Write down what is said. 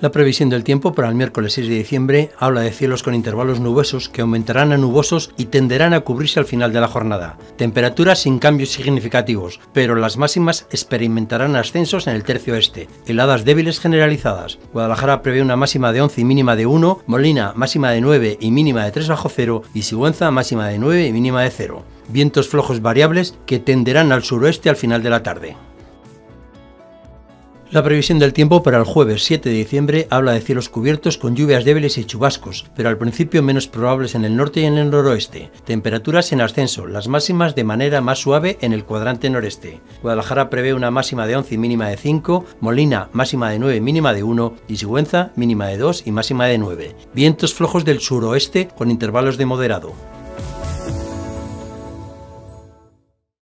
La previsión del tiempo para el miércoles 6 de diciembre habla de cielos con intervalos nubosos que aumentarán a nubosos y tenderán a cubrirse al final de la jornada. Temperaturas sin cambios significativos, pero las máximas experimentarán ascensos en el tercio este. Heladas débiles generalizadas. Guadalajara prevé una máxima de 11 y mínima de 1, Molina máxima de 9 y mínima de 3 bajo cero y Sigüenza máxima de 9 y mínima de 0. Vientos flojos variables que tenderán al suroeste al final de la tarde. La previsión del tiempo para el jueves 7 de diciembre habla de cielos cubiertos con lluvias débiles y chubascos, pero al principio menos probables en el norte y en el noroeste. Temperaturas en ascenso, las máximas de manera más suave en el cuadrante noreste. Guadalajara prevé una máxima de 11 y mínima de 5, Molina máxima de 9 mínima de 1 y Sigüenza mínima de 2 y máxima de 9. Vientos flojos del suroeste con intervalos de moderado.